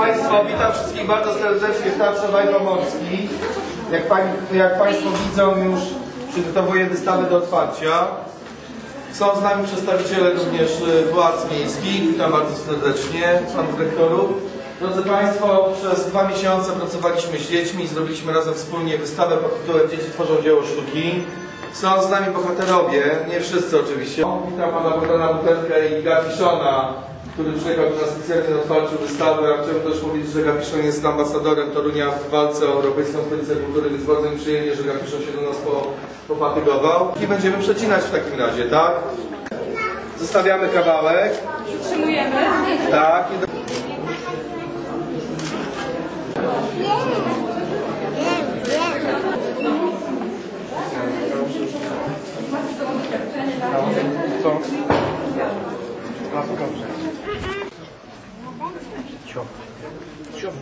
Państwa, witam wszystkich bardzo serdecznie w Teatrze Wajnomorski. Jak, pań, jak Państwo widzą, już przygotowuję wystawę do otwarcia. Są z nami przedstawiciele również y, władz miejskich. Witam bardzo serdecznie, panów dyrektorów. Drodzy Państwo, przez dwa miesiące pracowaliśmy z dziećmi i zrobiliśmy razem wspólnie wystawę, pod tytułem Dzieci tworzą dzieło sztuki. Są z nami bohaterowie, nie wszyscy oczywiście. Witam pana Bogdana Butelkę i Gapiszona, który przyjechał do nas specjalnie na otwarciu wystawy, a chciałbym też powiedzieć, że Gapiszon jest ambasadorem Torunia w walce o Europejską Stolicę Kultury, więc bardzo mi przyjemnie, że Gapiszon się do nas po, pofatygował. I będziemy przecinać w takim razie, tak? Zostawiamy kawałek. Przyjmujemy. Tak. I do... Co?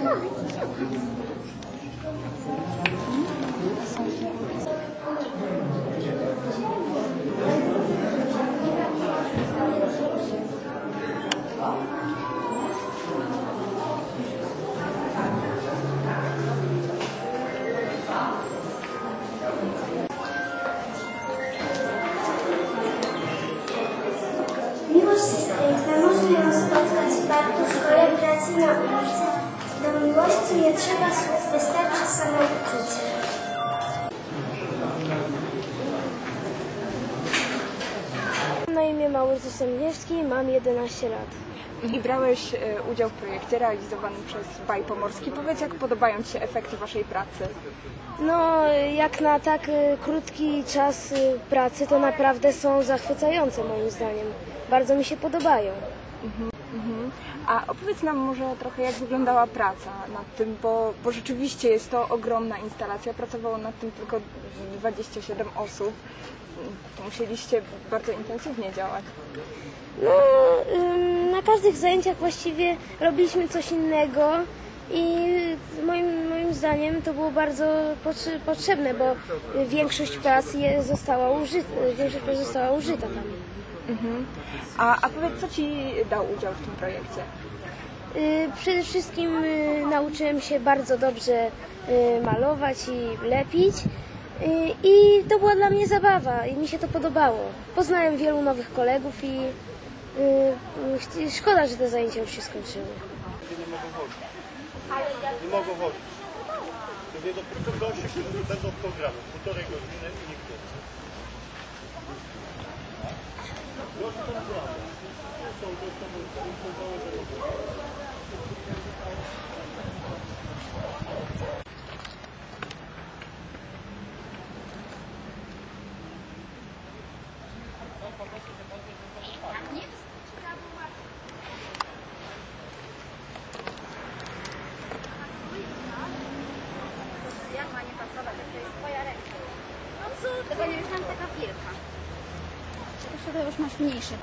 Miłość na ulicy. Do miłości nie trzeba słów, wystarczy samo uczucie. Mam na imię Maurycy Sędziewski, mam 11 lat. I brałeś e, udział w projekcie realizowanym przez Baj Pomorski. Powiedz, jak podobają Ci się efekty Waszej pracy? No, jak na tak y, krótki czas y, pracy, to naprawdę są zachwycające moim zdaniem. Bardzo mi się podobają. A opowiedz nam może trochę, jak wyglądała praca nad tym, bo, bo rzeczywiście jest to ogromna instalacja. Pracowało nad tym tylko 27 osób. Musieliście bardzo intensywnie działać. No, na każdych zajęciach właściwie robiliśmy coś innego i moim, moim zdaniem to było bardzo potrze- potrzebne, bo większość prac została użyta, większość została użyta tam. A, a powiedz, co Ci dał udział w tym projekcie? Y, Przede wszystkim y, nauczyłem się bardzo dobrze y, malować i lepić. I to była dla mnie zabawa i mi się to podobało. Poznałem wielu nowych kolegów i szkoda, że te zajęcia już się skończyły. nie mogą chodzić. Nie do goście, którzy będą w programie, półtorej godziny i nikt więcej. Nie jest? No tego nie już nam taka wielka. Już masz mniejszy.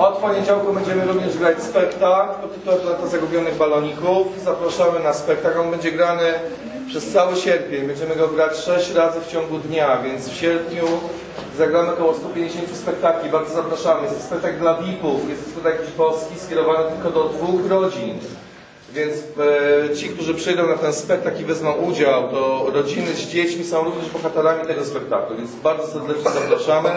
Od poniedziałku będziemy również grać spektakl pod tytułem Lata Zagubionych Baloników. Zapraszamy na spektakl. On będzie grany przez cały sierpień. Będziemy go grać 6 razy w ciągu dnia, więc w sierpniu zagramy około 150 spektakli. Bardzo zapraszamy. Jest to spektakl dla VIP-ów. Jest to spektakl VIP-owski skierowany tylko do dwóch rodzin. Więc e, ci, którzy przyjdą na ten spektakl i wezmą udział, to rodziny z dziećmi są również bohaterami tego spektaklu, więc bardzo serdecznie zapraszamy.